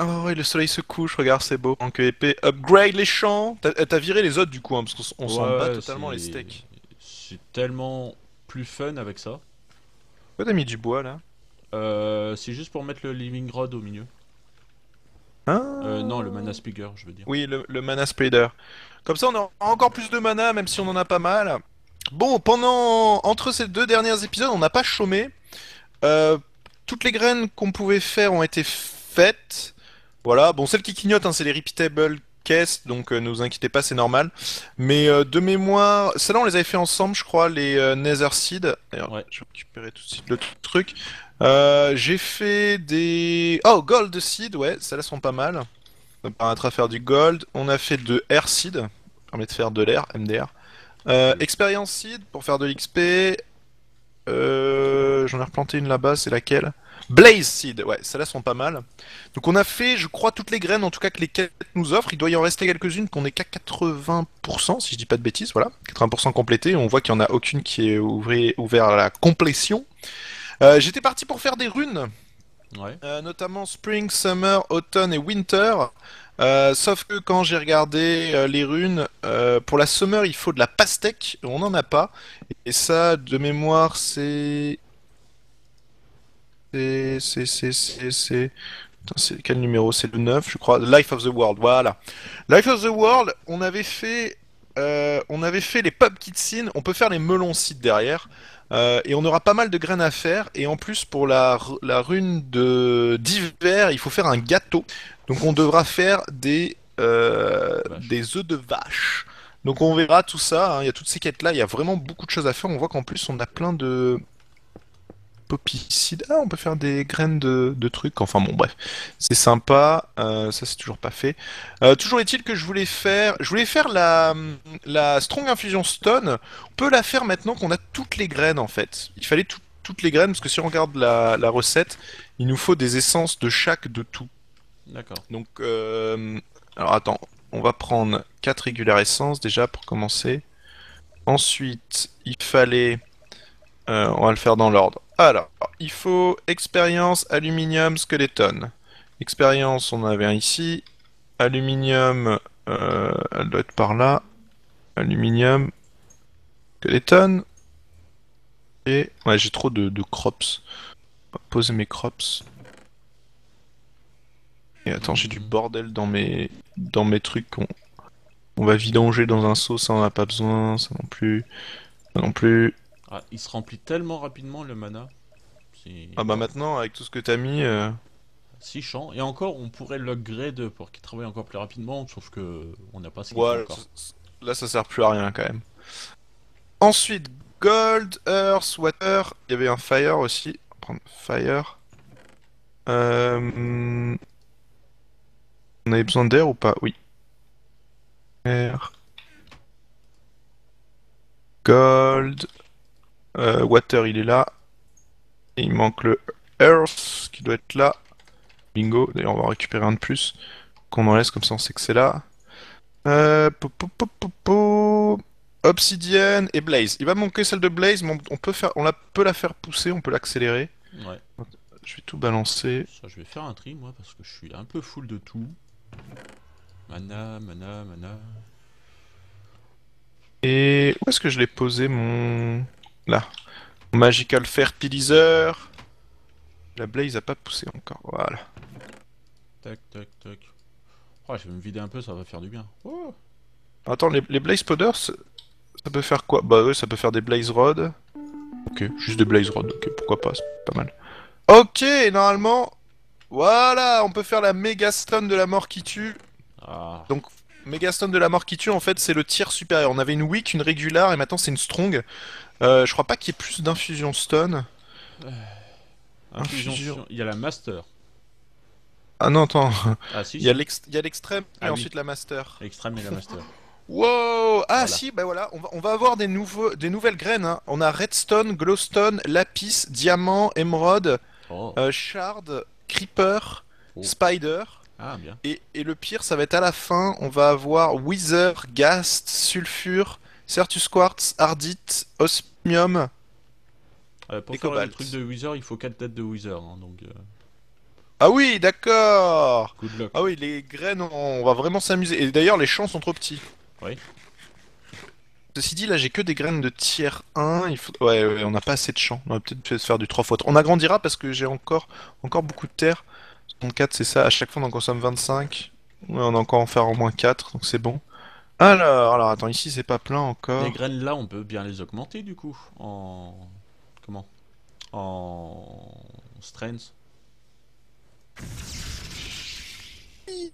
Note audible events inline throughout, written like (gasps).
Oh, et le soleil se couche, regarde, c'est beau. En épée, upgrade les champs. T'as viré les autres du coup, hein, parce qu'on on s'en Ouais, bat totalement les steaks. C'est tellement plus fun avec ça. Pourquoi t'as mis du bois là? Euh, c'est juste pour mettre le living rod au milieu. Hein Euh, non, le mana speaker, je veux dire. Oui, le, le mana spreader. Comme ça, on aura encore plus de mana, même si on en a pas mal. Bon, pendant entre ces deux derniers épisodes, on n'a pas chômé. Euh, toutes les graines qu'on pouvait faire ont été faites. Voilà. Bon, celles qui clignotent, hein, c'est les repeatable caisses, donc euh, ne vous inquiétez pas, c'est normal. Mais euh, de mémoire, celles-là, on les avait fait ensemble, je crois, les euh, Nether Seed. D'ailleurs, Ouais. je vais récupérer tout de suite le truc. J'ai fait des... Oh, Gold Seed, ouais, celles-là sont pas mal. Ça permettra de faire du gold. On a fait de air seed, ça permet de faire de l'air, MDR. Euh, experience seed pour faire de l'XP. J'en ai replanté une là-bas, c'est laquelle? Blaze seed, ouais, celles-là sont pas mal. Donc on a fait, je crois, toutes les graines, en tout cas que les quêtes nous offrent. Il doit y en rester quelques-unes qu'on est qu'à 80%, si je dis pas de bêtises, voilà. 80% complété. On voit qu'il y en a aucune qui est ouvri- ouvert à la complétion. Euh, J'étais parti pour faire des runes. Ouais. Euh, notamment Spring, Summer, Autumn et Winter. Euh, sauf que quand j'ai regardé euh, les runes, euh, pour la Summer il faut de la pastèque, on n'en a pas. Et ça, de mémoire, c'est... C'est... C'est... C'est... Quel numéro? C'est le 9, je crois. Life of the World, voilà. Life of the World, on avait fait... euh, on avait fait les pumpkin on peut faire les melons seeds derrière. Euh, et on aura pas mal de graines à faire. Et en plus, pour la, la rune de d'hiver, il faut faire un gâteau. Donc on devra faire des, euh, des œufs de vache. Donc on verra tout ça. hein. Il y a toutes ces quêtes-là. Il y a vraiment beaucoup de choses à faire. On voit qu'en plus, on a plein de Ah, on peut faire des graines de, de trucs. Enfin bon, bref. C'est sympa. Euh, ça, c'est toujours pas fait. Euh, toujours est-il que je voulais faire... Je voulais faire la, la Strong Infusion Stone. On peut la faire maintenant qu'on a toutes les graines en fait. Il fallait tout- toutes les graines parce que si on regarde la, la recette, il nous faut des essences de chaque de tout. D'accord. Donc, euh, alors attends, on va prendre 4 régulières essences déjà pour commencer. Ensuite, il fallait, euh, on va le faire dans l'ordre. Alors, il faut expérience, aluminium, skeleton. Expérience, on avait un ici. Aluminium, euh, elle doit être par là. Aluminium, skeleton. Et ouais, j'ai trop de, de crops. On va poser mes crops. Et attends, j'ai du bordel dans mes dans mes trucs qu'on on va vidanger dans un seau, ça on a pas besoin, ça non plus. Ça non plus. Ah, il se remplit tellement rapidement le mana. Ah bah maintenant avec tout ce que t'as mis euh, 6 champs. Et encore, on pourrait l'upgrade pour qu'il travaille encore plus rapidement, sauf que on n'a pas ce ouais, encore. là ça sert plus à rien quand même. Ensuite, gold, earth, water, il y avait un fire aussi. On va prendre fire. Euh... On avait besoin d'air ou pas? Oui. Air. Gold. Euh, water, il est là. Et il manque le Earth qui doit être là. Bingo. D'ailleurs, on va en récupérer un de plus. Qu'on en laisse comme ça, on sait que c'est là. Euh, po, po, po, po, po. Obsidian et Blaze. Il va manquer celle de Blaze, mais on, on peut faire, on la, peut la faire pousser, on peut l'accélérer. Ouais. Je vais tout balancer. Ça, je vais faire un tri, moi, parce que je suis un peu full de tout. Mana, mana, mana. Et où est-ce que je l'ai posé mon... Là. Magical Fertilizer. La Blaze a pas poussé encore. Voilà. Tac, tac, tac. Oh, je vais me vider un peu, ça va faire du bien. Oh. Attends, les, les Blaze Powders, ça peut faire quoi? Bah ouais, ça peut faire des Blaze Rods. Ok, juste des Blaze Rods, ok, pourquoi pas, c'est pas mal. Ok, normalement, voilà, on peut faire la Mega Stone de la mort qui tue. Ah, Donc, Mega Stone de la mort qui tue, en fait, c'est le tir supérieur. On avait une weak, une régulière, et maintenant c'est une strong. Euh, je crois pas qu'il y ait plus d'infusion stone. infusion. infusion. Il y a la master. Ah non, attends, Ah, si, il y a si. l'ex- il y a l'extrême et Ah oui. ensuite la master. Extrême et la master. (laughs) Wow! Ah Voilà. si, bah voilà, on va, on va avoir des, nouveaux, des nouvelles graines. hein. On a redstone, glowstone, lapis, diamant, émeraude, Oh. euh, shard, creeper, Oh. spider. Ah, bien. Et, et le pire, ça va être à la fin, on va avoir wither, ghast, sulfure, certus quartz, ardite, osmium. Euh, pour Et faire le cobalt. truc de Wither, il faut 4 têtes de Wither. hein, donc, euh, Ah oui, d'accord Good luck. Ah oui, les graines, on va vraiment s'amuser. Et d'ailleurs, les champs sont trop petits. Oui. Ceci dit, là, j'ai que des graines de tiers 1. Il faut... ouais, ouais, on n'a pas assez de champs. On va peut-être fait faire du 3 x 3. On agrandira parce que j'ai encore, encore beaucoup de terre. 34, c'est ça. À chaque fois, on en consomme 25. Ouais, on a encore en faire au moins 4, donc c'est bon. Alors, alors, attends, ici, c'est pas plein encore. Les graines là, on peut bien les augmenter du coup. En. Comment? En. Strength.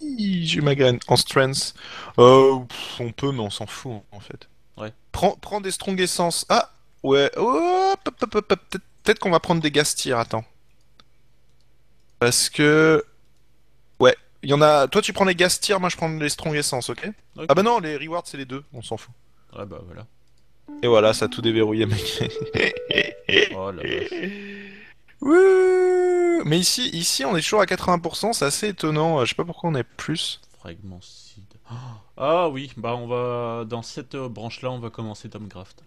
J'ai ma graine en strength. Euh, pff, on peut, mais on s'en fout en fait. Ouais. Prends, prends des strong essence. Ah, ouais. Peut-être peut-être qu'on va prendre des gastiers, attends. Parce que. Ouais. Il y en a. Toi, tu prends les gastiers, moi je prends les strong essence, ok. Ah bah non, les rewards c'est les deux, on s'en fout. Ouais, bah voilà. Et voilà, ça a tout déverrouillé, mec. (laughs) Oh la. Wouh Mais ici, ici, on est toujours à 80%, c'est assez étonnant. Je sais pas pourquoi on est plus. Fragment seed. (gasps) Ah oui, bah on va. Dans cette euh, branche là, on va commencer Tomcraft.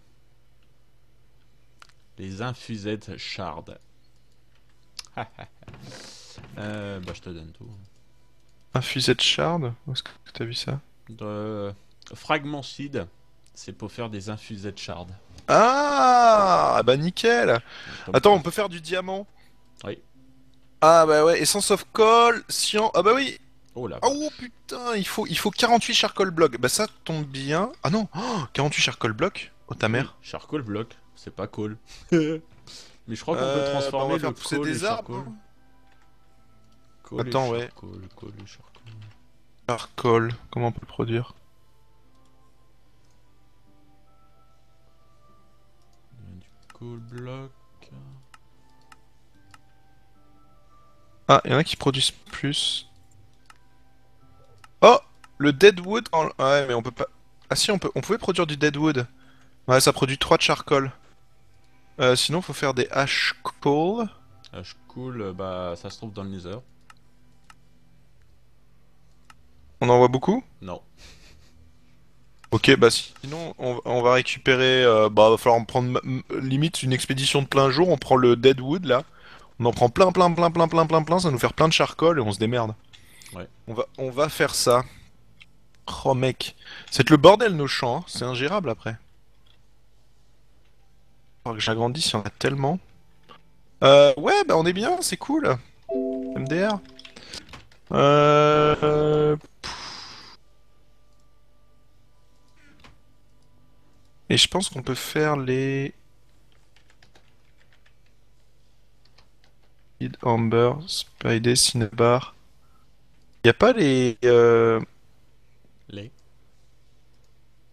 Les infusettes shard. (laughs) euh, bah je te donne tout. Un de shard Où est-ce que t'as vu ça De... Fragment seed, c'est pour faire des infusettes shard. Ah ah Bah nickel Comme Attends, on peut faire du diamant Oui. Ah bah ouais, essence of coal, cyan... Ah bah oui Oh là. Oh putain, il faut, il faut 48 charcoal block. Bah ça tombe bien. Ah non oh, 48 charcoal block Oh ta mère Charcoal block, c'est pas coal. (laughs) Mais je crois qu'on peut Euh, bah, transformer on va le pousser coal et des arbres. charcoal. Attends, ouais. charcoal, coal et charcoal. Charcoal, comment on peut le produire? Il y a du coal block. Ah, il y en a qui produisent plus. Oh Le deadwood en... Ouais, mais on peut pas... Ah si, on, peut... on pouvait produire du deadwood. Ouais, ça produit 3 de charcoal. Euh, sinon, faut faire des ash coal. Ash coal, bah ça se trouve dans le nether. On en voit beaucoup? Non. Ok, bah sinon, on, on va récupérer... euh, bah, va falloir en prendre limite une expédition de plein jour. On prend le deadwood, là. On en prend plein, plein, plein, plein, plein, plein, plein. Ça va nous faire plein de charcoal et on se démerde. Ouais. On va, on va faire ça. Oh mec, c'est le bordel nos champs, hein. c'est ingérable après. Faut que j'agrandisse, il y en a tellement. Euh, ouais, bah on est bien, c'est cool. MDR. Euh... Et je pense qu'on peut faire les... Amber, Spidey, Cinnabar. Y a pas les... Euh... Les.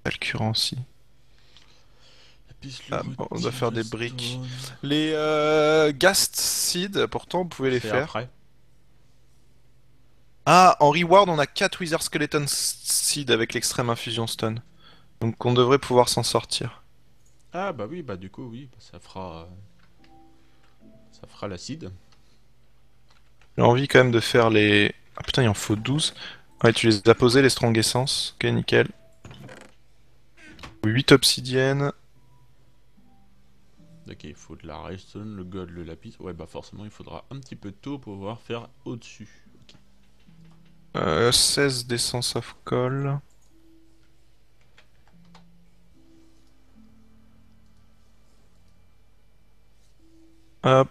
Alcurancy. Ah, bon, on doit faire des briques. Les euh, Ghast Seed, pourtant on pouvait les faire. après. Ah, en reward on a 4 Wither Skeleton Seed avec l'extrême infusion stone. Donc on devrait pouvoir s'en sortir. Ah bah oui, bah du coup oui, bah, ça fera... euh, Ça fera l'acide. J'ai envie quand même de faire les... Ah putain, il en faut 12. Ouais, tu les as posés les Strong Essence. Ok, nickel. 8 obsidiennes. Ok, il faut de la redstone, le gold, le lapis. Ouais bah forcément il faudra un petit peu de taux pour pouvoir faire au-dessus. Euh, 16 d'essence of coal. Hop.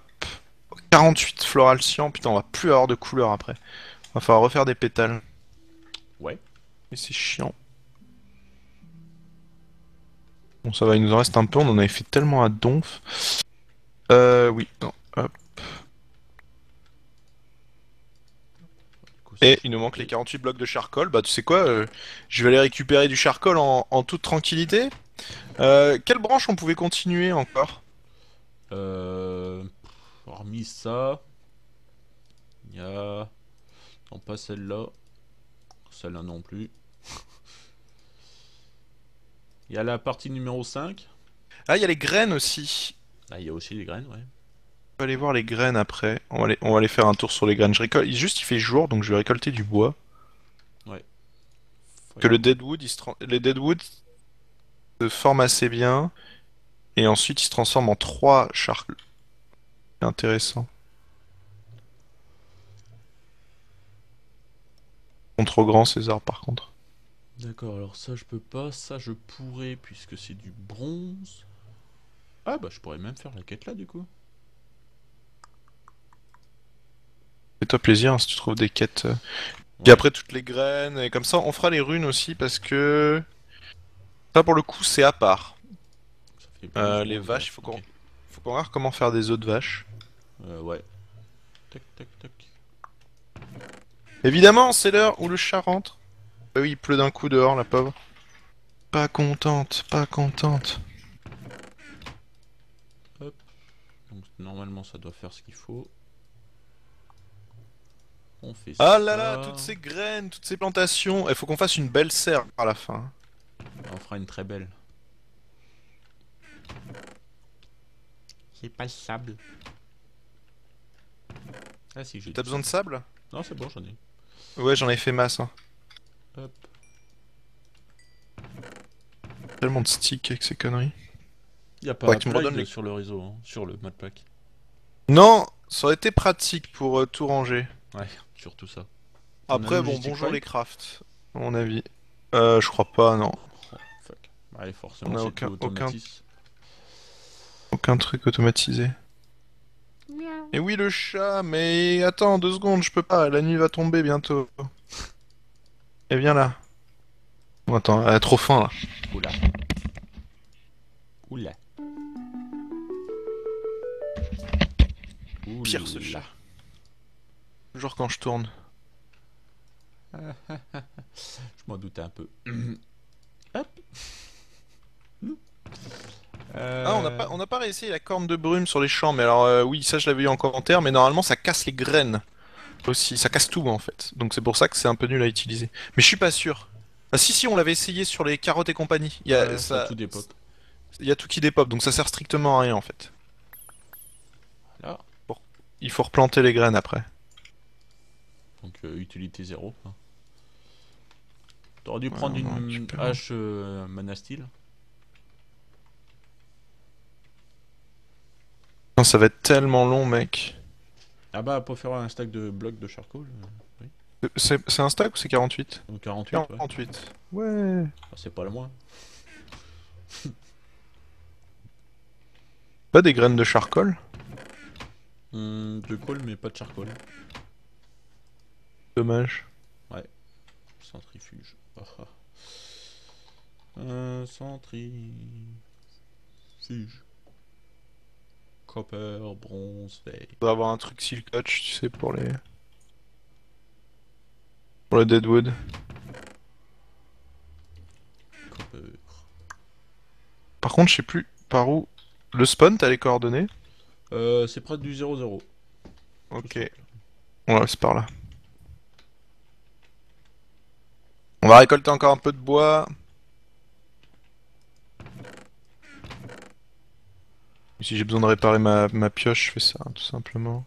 48 floral cyan. Putain, on va plus avoir de couleur après. Va falloir refaire des pétales. Ouais. Et c'est chiant. Bon, ça va, il nous en reste un peu. On en avait fait tellement à donf. Euh, oui. Non. Hop. Et il nous manque les 48 blocs de charcoal. Bah, tu sais quoi euh, Je vais aller récupérer du charcoal en, en toute tranquillité. Euh, quelle branche on pouvait continuer encore? Euh... Hormis ça... Il y a... Non pas celle-là. Celle-là non plus. (laughs) Il y a la partie numéro 5. Ah, il y a les graines aussi. Là, il y a aussi les graines, ouais. On va aller voir les graines après. On va aller, on va aller faire un tour sur les graines. Je récolte. Juste, il fait jour, donc je vais récolter du bois. Que le deadwood, il se les deadwood se forment assez bien. Et ensuite, il se transforme en 3 charcoal. C'est intéressant. trop grands ces arbres par contre. D'accord, alors ça je peux pas, ça je pourrais puisque c'est du bronze. Ah bah je pourrais même faire la quête là du coup. Fais-toi plaisir hein, si tu trouves des quêtes. euh. Et Ouais. après toutes les graines, et comme ça on fera les runes aussi parce que. Ça pour le coup c'est à part. Euh, les vaches, faut qu'on faut qu'on regarde comment faire des œufs de vache. Euh, ouais. Tac tac tac. Évidemment, c'est l'heure où le chat rentre. Bah oui, il pleut d'un coup dehors, la pauvre. Pas contente, pas contente. Donc normalement ça doit faire ce qu'il faut. On fait Ah ça. là là, toutes ces graines, toutes ces plantations. Il faut qu'on fasse une belle serre à la fin. On fera une très belle. J'ai pas le sable. Ah si, j'ai T'as besoin de sable? Non, c'est bon, j'en ai. Ouais, j'en ai fait masse. Hein. Hop. Tellement de sticks avec ces conneries. Y a pas Faudrait de les- sur le réseau, hein, sur le modpack. Non, ça aurait été pratique pour euh, tout ranger. Ouais, surtout ça. Après, bon, bonjour les crafts, à mon avis. Euh, je crois pas, non. Oh, fuck. Ouais, forcément, On a c'est aucun-. Aucun truc automatisé. Et oui, le chat, mais attends, deux secondes, je peux pas, la nuit va tomber bientôt. Et viens là. Bon, attends, elle a trop faim là. Oula. Oula. Pire ce Oula. chat. Toujours quand je tourne. (laughs) Je m'en doutais un peu. (clears throat) Hop. Ah, on n'a pas, on n'a pas réessayé la corne de brume sur les champs, mais alors euh, oui, ça je l'avais eu en commentaire, mais normalement ça casse les graines aussi, ça casse tout en fait. Donc c'est pour ça que c'est un peu nul à utiliser. Mais je suis pas sûr. Ah si si, on l'avait essayé sur les carottes et compagnie. Il y a, Ouais, ça, ça tout dépop. il y a tout qui dépop, donc ça sert strictement à rien en fait. Là. Il faut replanter les graines après. Donc euh, utilité zéro. hein. T'aurais dû Ouais, prendre une hache euh, ça va être tellement long, mec. Ah bah pour faire un stack de blocs de charcoal. euh, oui. C'est c'est un stack ou c'est 48 Donc 48. ouais. 48. Ouais. Ah, c'est pas le moins. (laughs) Pas des graines de charcoal Hum, de coal mais pas de charcoal. Dommage. Centrifuge. Ah, ah. Un centrifuge. Copper, bronze, veille. Faudrait avoir un truc silkatch, tu sais, pour les... Pour le deadwood. Copper. Par contre, je sais plus par où... Le spawn, t'as les coordonnées? Euh, c'est près du 0-0. Ok. Ouais, c'est par là. On va récolter encore un peu de bois. Si j'ai besoin de réparer ma, ma pioche, je fais ça, tout simplement.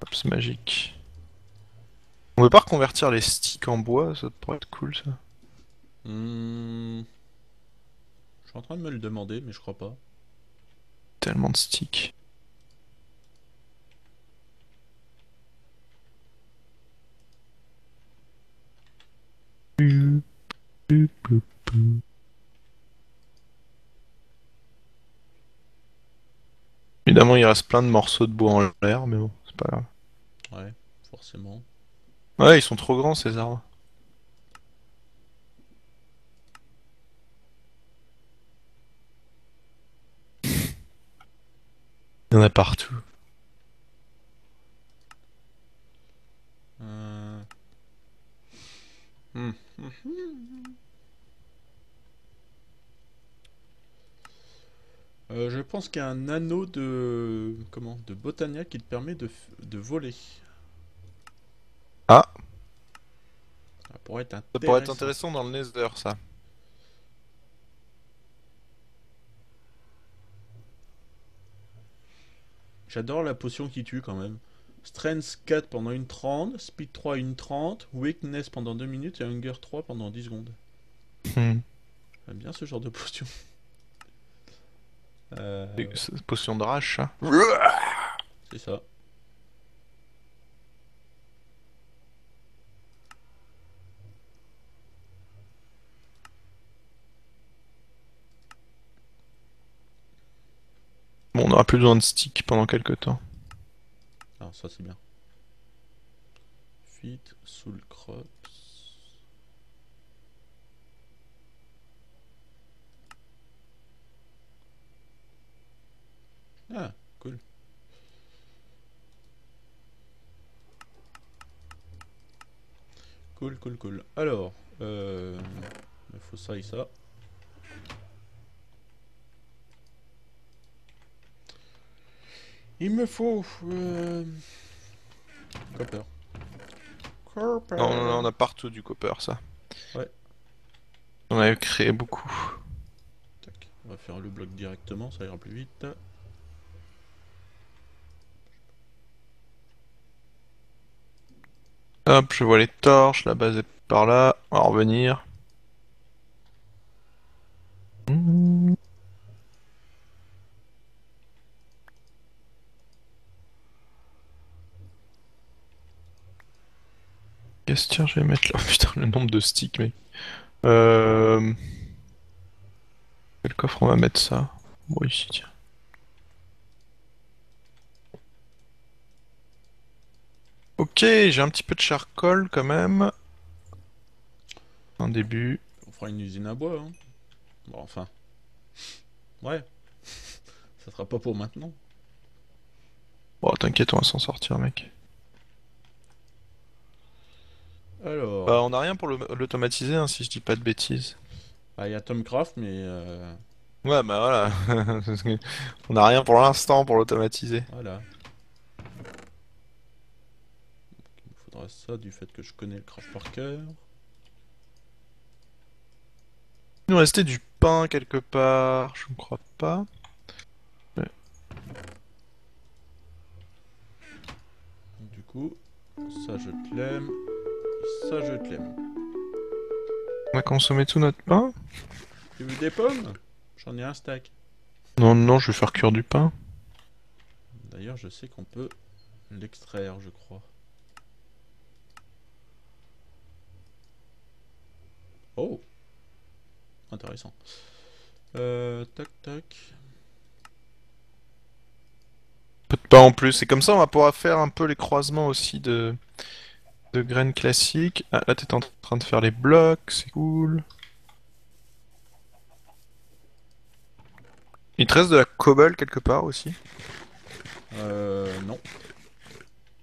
Hop, c'est magique. On veut pas reconvertir les sticks en bois, ça pourrait être cool ça. Hmm. Je suis en train de me le demander, mais je crois pas. Tellement de sticks. Évidemment, il reste plein de morceaux de bois en l'air, mais bon, c'est pas grave. Ouais, forcément. Ouais, ils sont trop grands ces arbres. (laughs) Il y en a partout. Euh... hmm. Euh, je pense qu'il y a un anneau de comment de Botania qui te permet de, f- de voler. Ah. Ça pourrait être Ça pourrait être intéressant. intéressant dans le Nether, ça. J'adore la potion qui tue quand même. Strength 4 pendant une 30, Speed 3 une 30, Weakness pendant 2 minutes et Hunger 3 pendant 10 secondes. Hmm. J'aime bien ce genre de potion. (laughs) Euh, potion de rage. C'est ça. Bon, on n'aura plus besoin de stick pendant quelques temps. Ah, ça c'est bien. Fuite, soul crops. Cool, cool, cool. Alors, euh, il faut ça et ça. Il me faut... Euh... Copper. Copper. Non, non, non, on a partout du copper, ça. Ouais. On avait créé beaucoup. Tac. On va faire le bloc directement, ça ira plus vite. Hop, je vois les torches, la base est par là, on va revenir. Qu'est-ce que je vais mettre là (laughs) Putain, le nombre de sticks, mec. Euh... Quel coffre on va mettre ça? Bon, ici, tiens. Ok, j'ai un petit peu de charcoal quand même. Un début. On fera une usine à bois. Hein. Bon, enfin. Ouais. (laughs) ça sera pas pour maintenant. Bon, t'inquiète, on va s'en sortir, mec. Alors. Bah, on a rien pour l'automatiser, hein, si je dis pas de bêtises. Bah, il y a Tomcraft, mais. euh, Ouais, bah voilà. (laughs) on a rien pour l'instant pour l'automatiser. Voilà. Il me faudra ça du fait que je connais le craft par cœur. Il nous restait du pain quelque part, je ne crois pas. Du coup, ça je te l'aime. Ça je te l'aime. On a consommé tout notre pain Tu veux des pommes? J'en ai un stack. Non, non, je vais faire cuire du pain. D'ailleurs, je sais qu'on peut l'extraire, je crois. Oh Intéressant. Euh, tac tac. Peu de pain en plus, et comme ça on va pouvoir faire un peu les croisements aussi de, de graines classiques. Ah, là t'es en train de faire les blocs, c'est cool. Il te reste de la cobble quelque part aussi Euh, non.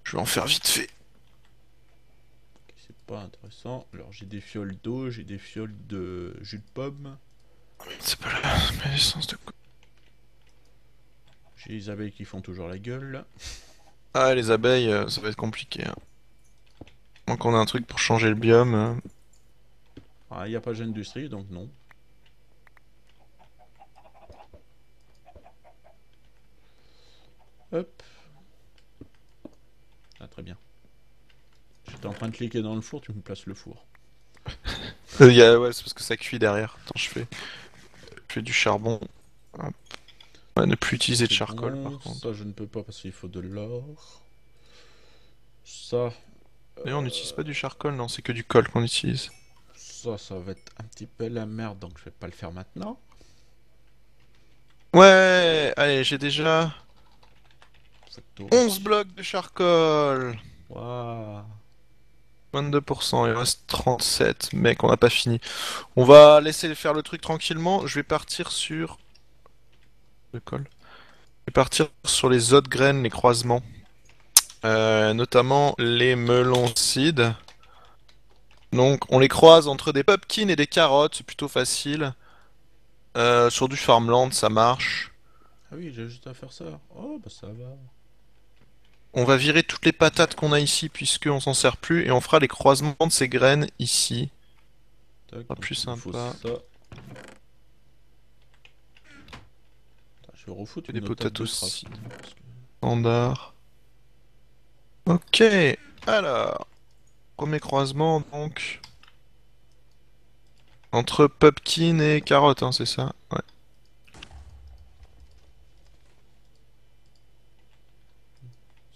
Je vais en faire vite fait. Pas intéressant. Alors j'ai des fioles d'eau, j'ai des fioles de jus de pomme. C'est pas la l'essence de J'ai les abeilles qui font toujours la gueule. Ah, les abeilles, euh, ça va être compliqué. Hein. Moins qu'on ait un truc pour changer le biome. euh. Ah, il n'y a pas d'industrie, donc non. Hop. Ah, très bien. J'étais en train de cliquer dans le four, tu me places le four. (laughs) Euh, y a- Ouais, c'est parce que ça cuit derrière. Attends, je fais, je fais du charbon. Hop. Ouais, ne plus utiliser de C'est charcoal bon, par contre. Ça, je ne peux pas parce qu'il faut de l'or. Ça. D'ailleurs, on n'utilise pas du charcoal, non, c'est que du colle qu'on utilise. Ça, ça va être un petit peu la merde, donc je vais pas le faire maintenant. Ouais, allez, j'ai déjà Facto. 11 blocs de charcoal. Waouh. 22%, il reste 37. Mec, on n'a pas fini. On va laisser faire le truc tranquillement. Je vais partir sur... Le col. Je vais partir sur les autres graines, les croisements. Euh, notamment les melons seed. Donc, on les croise entre des pumpkins et des carottes, c'est plutôt facile. Euh, sur du farmland, ça marche. Ah oui, j'ai juste à faire ça. Oh, bah ça va. On va virer toutes les patates qu'on a ici, puisqu'on s'en sert plus, et on fera les croisements de ces graines ici. Tac, Pas plus sympa. ça. Je vais refoutre Des potatoes parce que- Standard. Ok, alors. Premier croisement, donc. Entre pumpkin et carotte, hein, c'est ça? Ouais.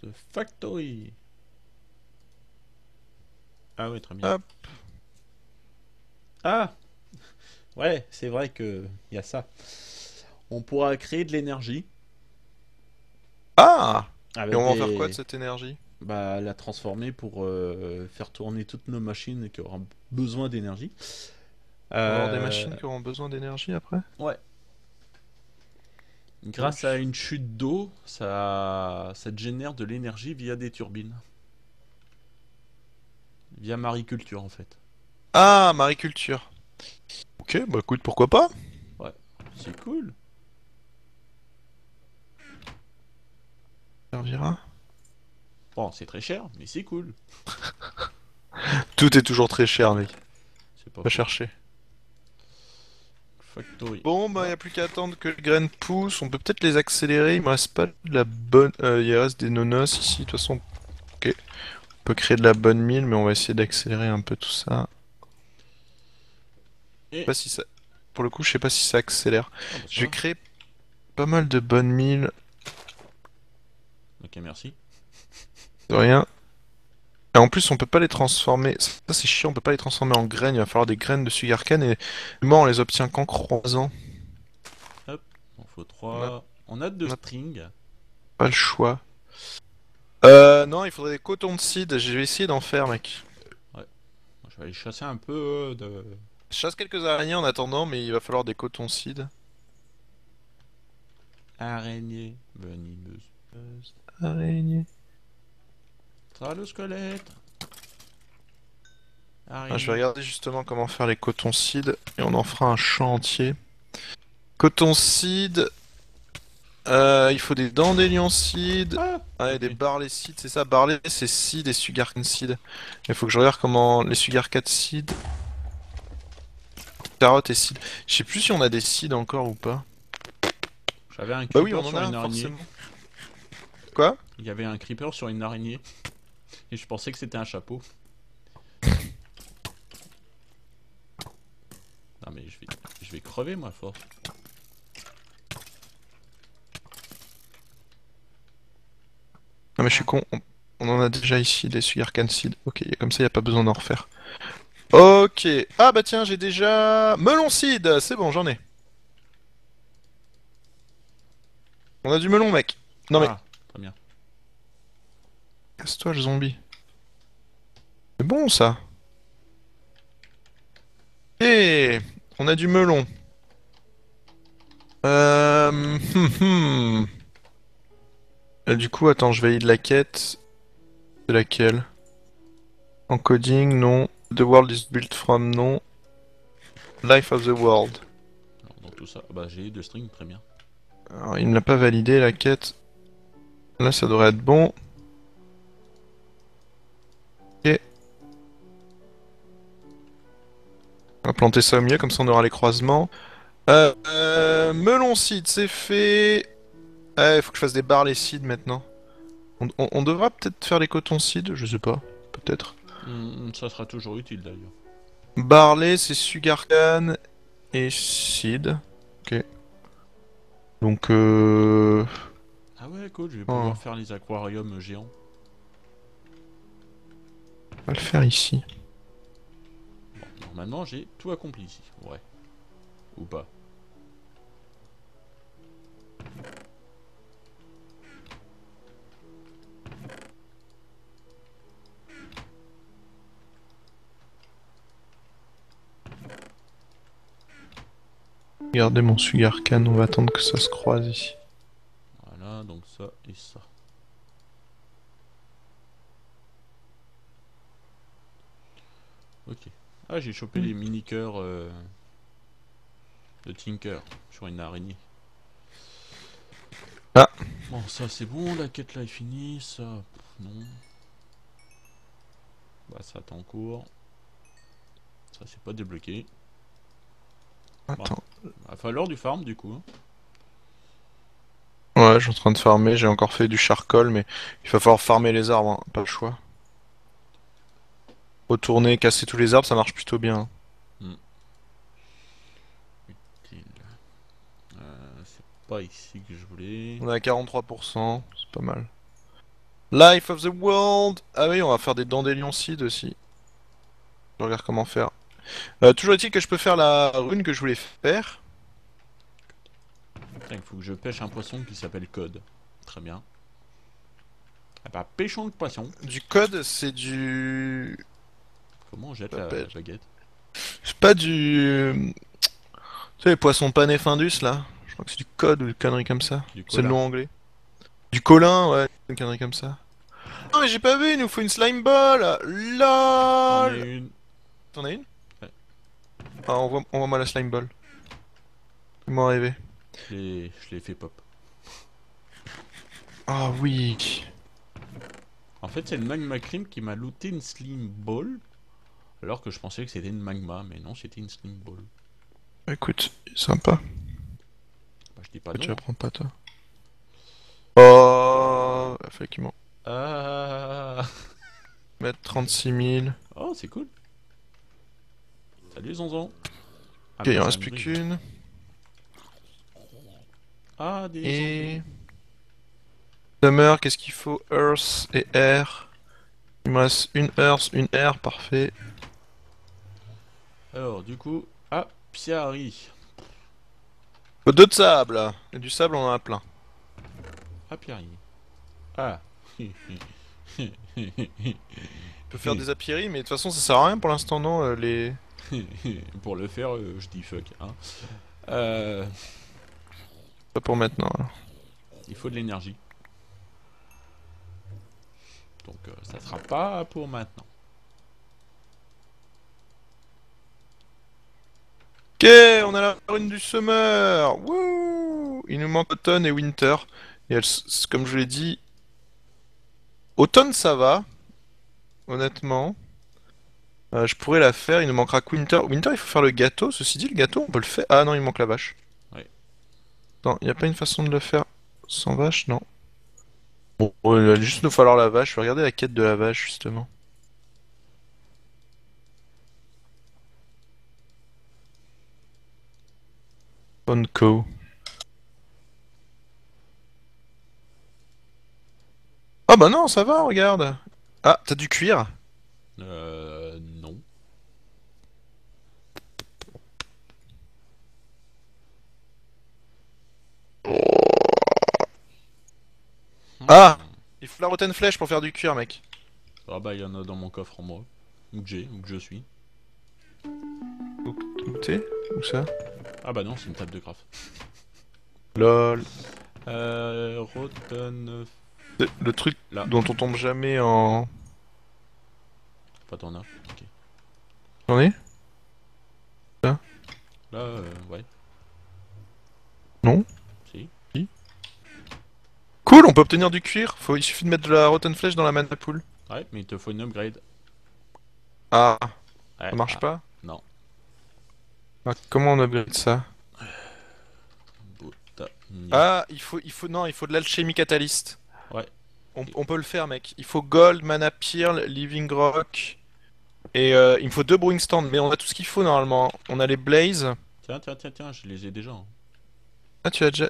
The Factory. Ah oui, très bien. Hop. Ah Ouais, c'est vrai que il y a ça. On pourra créer de l'énergie Ah Avec Et on va en faire quoi de cette énergie? Bah, la transformer pour euh, faire tourner toutes nos machines qui auront besoin d'énergie. On va avoir des Euh, machines qui auront besoin d'énergie après? Grâce à une chute d'eau, ça, ça génère de l'énergie via des turbines. Via mariculture en fait. Ah, mariculture. Ok, bah écoute, pourquoi pas? C'est cool. Servira. Bon, c'est très cher, mais c'est cool. (laughs) Tout est toujours très cher, mec. C'est pas chercher. Factory. Bon, bah, y a plus qu'à attendre que les graines poussent. On peut peut-être les accélérer. Il me reste pas de la bonne. euh, il reste des nonos ici. De toute façon, ok. On peut créer de la bonne mine, mais on va essayer d'accélérer un peu tout ça. Je Et- sais pas si ça. Pour le coup, je sais pas si ça accélère. Ah, bah, ça Je vais va. créer pas mal de bonnes mines. Ok, merci. De rien. Et en plus, on peut pas les transformer. Ça, c'est chiant, on peut pas les transformer en graines. Il va falloir des graines de Sugarcane et moi, on les obtient qu'en croisant. Il faut 3. On a deux on strings. Pas le choix. Euh, non, il faudrait des cotons de seed. Je vais essayer d'en faire, mec. Je vais aller chasser un peu euh, de. Je chasse quelques araignées en attendant, mais il va falloir des cotons seed. Araignée venimeuse. Araignée. Le squelette. Ah, je vais regarder justement comment faire les cotons seed et on en fera un champ entier. Coton seed. Euh, il faut des dandelions seed. Ah, Ah, et des barley seed, c'est ça. Barley, c'est seed et sugarcane seed. Il faut que je regarde comment les sugarcane seed. Carottes et seed. Je sais plus si on a des seeds encore ou pas. J'avais un Bah oui, creeper on en sur a une araignée. forcément. Quoi? Il y avait un creeper sur une araignée. Et je pensais que c'était un chapeau. Non mais je vais, je vais crever moi à force. Non mais je suis con, on, on en a déjà ici des sugarcane seed. Ok, comme ça y a pas besoin d'en refaire. Ok, ah bah tiens j'ai déjà... Melon seed, c'est bon j'en ai. On a du melon mec. Non mais Ah, très bien. casse-toi le zombie. C'est bon ça. Et on a du melon. Euh... hum, hum. Euh, Du coup, attends, je valide la quête. C'est laquelle? Encoding, non. The world is built from, non. Life of the world. Tout ça, ah bah j'ai deux strings, très bien. Alors, il ne l'a pas validé la quête. Là, ça devrait être bon. On va planter ça au milieu, comme ça on aura les croisements. Euh, euh, melon seed, c'est fait. Il faut que je fasse des barley seed maintenant. On, on- on devra peut-être faire les cotons seed, je sais pas. Peut-être. Hmm, ça sera toujours utile d'ailleurs. Barley, c'est sugarcane et seed. Ok. Donc, euh... Ah ouais, cool, je vais Oh. pouvoir faire les aquariums géants. on va le faire ici. Normalement j'ai tout accompli ici. Ouais. Ou pas. Regardez mon sugarcane, on va attendre que ça se croise ici. Voilà, donc ça et ça. Ok. Ah, j'ai chopé les mini-cœurs euh, de Tinker sur une araignée. Ah. Bon, ça c'est bon, la quête là est finie, ça... pff, non. Bah ça t'en cours. Ça c'est pas débloqué. Attends. Va falloir du farm du coup. hein. Ouais, je suis en train de farmer, j'ai encore fait du charcoal, mais il va falloir farmer les arbres, hein, pas le choix. Retourner, casser tous les arbres, ça marche plutôt bien. Utile. Euh, c'est pas ici que je voulais. On est à 43%, c'est pas mal. Life of the world Ah oui, on va faire des dandelions seed aussi. Je regarde comment faire. Euh, toujours est-il que je peux faire la rune que je voulais faire. Il faut que je pêche un poisson qui s'appelle Code. Très bien. Ah bah, pêchons le poisson. Du code, c'est du. Comment on jette la, baguette C'est pas du. Tu sais, les poissons panés Findus là Je crois que c'est du code ou une connerie comme ça. C'est le nom anglais. Du colin, ouais, une connerie comme ça. Non, mais j'ai pas vu, il nous faut une slime ball LOL une. T'en as une Ouais. Ah, envoie- envoie-moi la slime ball. Rêver. Je l'ai je l'ai fait pop. Ah oui. En fait, c'est le magma cream qui m'a looté une slim ball. Alors que je pensais que c'était une magma, mais non, c'était une slim ball. Écoute, sympa. Bah, je dis pas Pourquoi tu non. apprends pas toi Oh, il fallait qu'il m'en Ah mette 36 000. Oh, c'est cool. Salut Zonzon. Ah, Ok, il en reste plus qu'une. Ah, des Et. Summer, qu'est-ce qu'il faut? Earth et Air. Il me reste une Earth, une Air, parfait. Alors, du coup, ah, Piari. Deux de sable. Et du sable, on en a plein. Ah, Piari. Ah. (laughs) On peut faire des apiaries, mais de toute façon, ça sert à rien pour l'instant, non euh, Les. (laughs) Pour le faire, euh, je dis fuck. Hein. Euh, Pas pour maintenant. alors. il faut de l'énergie. Donc, ça sera pas pour maintenant. Ok, on a la rune du Summer. Wouh Il nous manque Automne et Winter. Et elle, comme je l'ai dit, Automne ça va, honnêtement. Euh, je pourrais la faire, il nous manquera que Winter. Winter, il faut faire le gâteau. Ceci dit, le gâteau, on peut le faire. Ah non, il manque la vache. Ouais. Non, il n'y a pas une façon de le faire sans vache, non. Bon, il va juste nous falloir la vache. Je vais regarder la quête de la vache, justement. Bonco. Ah bah non, ça va, regarde. Ah, t'as du cuir? Euh, non. Ah Il faut la rotten flèche pour faire du cuir, mec. Ah bah, il y en a dans mon coffre en moi. Où que j'ai, où que je suis. Où t'es? Où ça? Ah bah non, c'est une table de craft. Lol. Euh, Rotten... Le truc Là. dont on tombe jamais en... Pas t'en as. Ok. J'en ai Là, euh, ouais. Non? Si. Cool, on peut obtenir du cuir. Faut... Il suffit de mettre de la rotten flèche dans la mana pool. Ouais, mais il te faut une upgrade. Ah, Ouais, ça marche ah, pas? Ah, Comment on upgrade ça? Ah, il faut, il faut, non, il faut de l'alchimie catalyste. Ouais. On, on peut le faire, mec. Il faut gold, mana pearl, living rock. Et euh, il me faut deux brewing stands, mais on a tout ce qu'il faut normalement. On a les blazes. Tiens, tiens, tiens, tiens, je les ai déjà. hein. Ah, tu as déjà.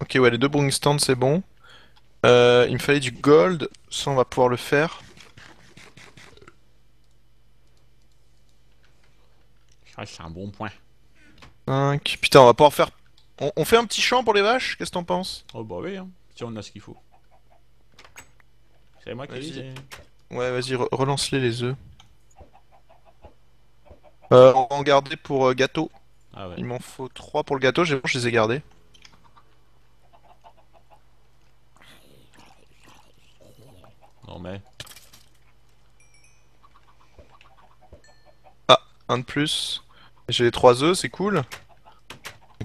Ok, ouais, les deux brewing stands, c'est bon. Euh, il me fallait du gold. Ça, on va pouvoir le faire. Ah, c'est un bon point. 5. Putain, on va pouvoir faire. On, on fait un petit champ pour les vaches? Qu'est-ce que t'en penses? Oh bah oui, hein. si on a ce qu'il faut. C'est moi qui disais. Ouais, vas-y, re- relance-les les œufs. Euh, on va en garder pour euh, gâteau. Ah ouais. Il m'en faut 3 pour le gâteau, j'ai- je les ai gardés. Non mais. Un de plus. J'ai les 3 œufs, c'est cool.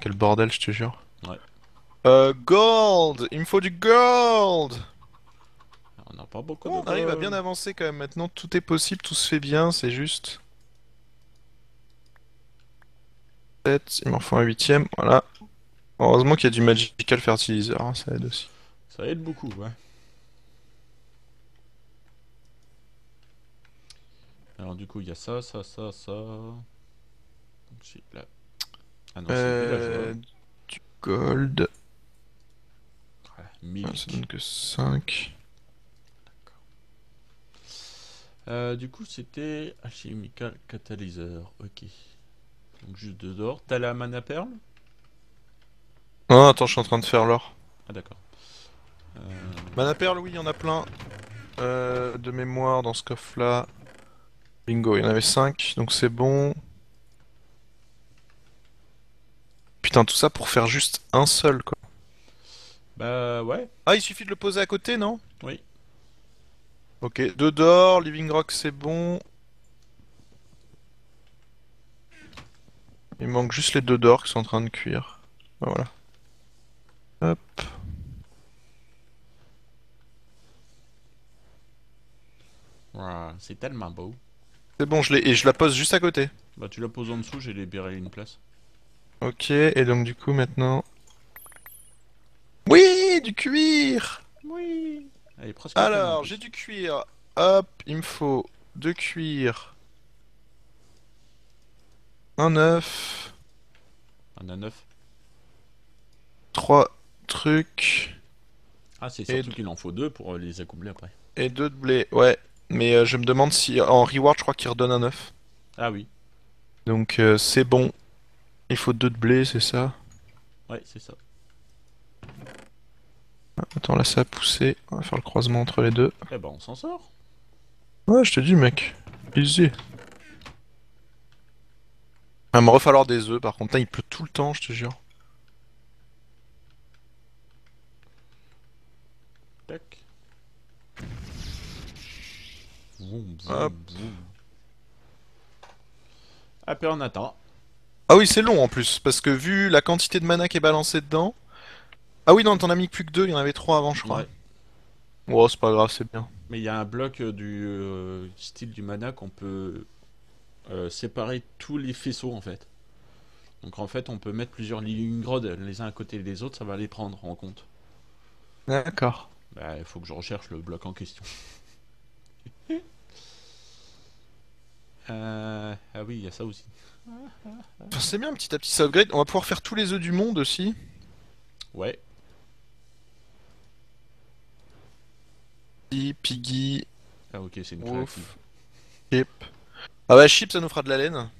Quel bordel, je te jure. Ouais. Euh, gold Il me faut du gold On n'a pas beaucoup On de arrive à bien avancer quand même. Maintenant, tout est possible, tout se fait bien, c'est juste. 7, il m'en faut un huitième, voilà. Heureusement qu'il y a du Magical Fertilizer, hein, ça aide aussi. Ça aide beaucoup, ouais. Alors du coup, il y a ça, ça, ça, ça. Là. Ah non, Euh, du gold, Ah, Ah, ça donne que 5. Euh, du coup, c'était Alchemical Catalyzer. Ok. Donc juste deux d'or. T'as la mana perle? Non, attends, je suis en train de faire l'or. Ah d'accord. Euh, Mana perle, oui, il y en a plein. Euh, de mémoire dans ce coffre-là. Bingo, il y en avait 5, donc c'est bon. Putain, tout ça pour faire juste un seul, quoi. Bah ouais. Ah, il suffit de le poser à côté, non? Oui. Ok, deux d'or, Living Rock, c'est bon. Il manque juste les deux d'or qui sont en train de cuire. Ah, Voilà. Hop. C'est tellement beau. C'est bon, je l'ai et je la pose juste à côté. Bah tu la poses en dessous, j'ai libéré une place. Ok, et donc du coup maintenant... Oui, du cuir Oui. Elle est presque Alors, j'ai du cuir. Hop, il me faut deux cuirs. Un œuf, a 9. trois trucs Ah, c'est Et surtout qu'il en faut deux pour euh, les accoupler après. et deux de blé. Ouais, mais euh, je me demande si en reward, je crois qu'il redonne un œuf. Ah oui. Donc euh, c'est bon. Il faut deux de blé, c'est ça Ouais, c'est ça. Ah, Attends, là ça a poussé. On va faire le croisement entre les deux. Eh ben on s'en sort. Ouais, je te dis, mec. Easy. Il va me refalloir des œufs par contre. Là, il pleut tout le temps, je te jure. Tac. Hop. Après on attend. Ah oui, c'est long en plus, parce que vu la quantité de mana qui est balancée dedans. Ah oui, non, t'en as mis plus que deux, il y en avait trois avant, je crois. Ouais. Oh, c'est pas grave, c'est bien. Mais il y a un bloc euh, du euh, style du mana qu'on peut euh, séparer tous les faisceaux en fait. Donc en fait on peut mettre plusieurs living rods les uns à côté des autres, ça va les prendre en compte. D'accord. Bah il faut que je recherche le bloc en question. Euh, ah oui, il y a ça aussi. C'est bien, petit à petit ça upgrade. On va pouvoir faire tous les œufs du monde aussi. Ouais. Piggy, Ah ok, c'est une créative. Chip. Ah bah, Chip, ça nous fera de la laine.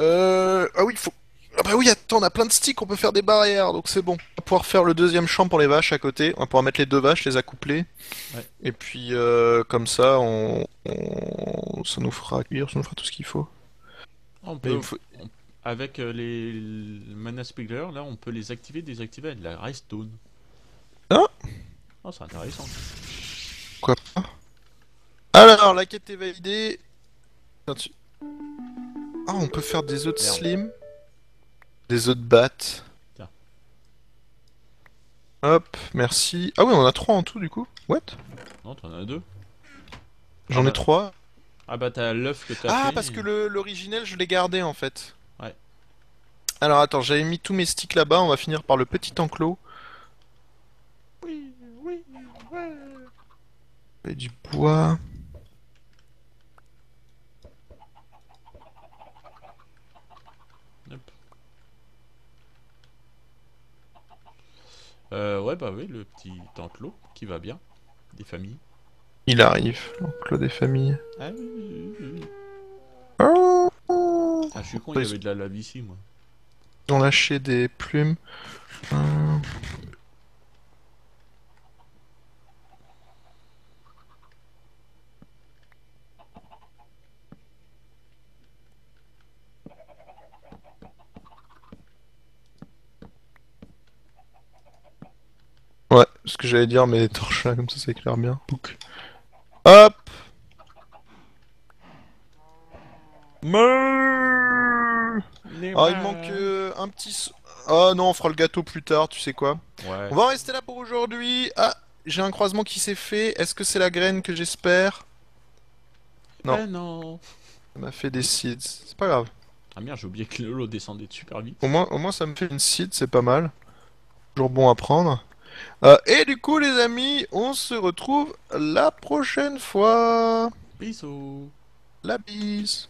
Euh... Ah oui, il faut... Ah bah oui, attends, on a plein de sticks, on peut faire des barrières, donc c'est bon. On va pouvoir faire le deuxième champ pour les vaches à côté. On va pouvoir mettre les deux vaches, les accoupler. Ouais. Et puis, euh, comme ça, on... on- ça nous fera cuire, ça nous fera tout ce qu'il faut. Ah, on Mais peut, il faut- avec euh, les le mana speaker, là on peut les activer, désactiver avec de la redstone. Ah. Oh, c'est intéressant. Pourquoi pas Alors, la quête est validée. Tiens, tu- Ah, on peut faire des œufs de Merde. slim. Des œufs de bat. Tiens. Hop, merci. Ah oui, on en a trois en tout du coup. What? Non, t'en as deux. J'en Ah ai bah. trois. Ah bah t'as l'œuf que t'as Ah, fait. parce que le- l'originel, je l'ai gardé en fait. Ouais. Alors attends, j'avais mis tous mes sticks là-bas. On va finir par le petit enclos. Oui, oui, ouais. Et du bois. Hop. Euh, ouais, bah oui, le petit enclos qui va bien. Des familles. Il arrive, l'enclos des familles. Ah oui, oui, oui. Oh Ah, je suis con, il y avait de la lave ici, moi. Ils ont lâché des plumes. Euh, Ouais, ce que j'allais dire, mais les torches là, comme ça, ça éclaire bien. Pouc. Hop Meuh Ah, il manque euh, un petit... s- Ah non, on fera le gâteau plus tard, tu sais quoi. Ouais. On va en rester là pour aujourd'hui. Ah, j'ai un croisement qui s'est fait. Est-ce que c'est la graine que j'espère? Non. Eh non. Ça m'a fait des seeds. C'est pas grave. Ah merde, j'ai oublié que l'eau descendait super vite. Au moins, au moins ça me fait une seed, c'est pas mal. Toujours bon à prendre. Euh, et du coup, les amis, on se retrouve la prochaine fois. Bisous. La bise.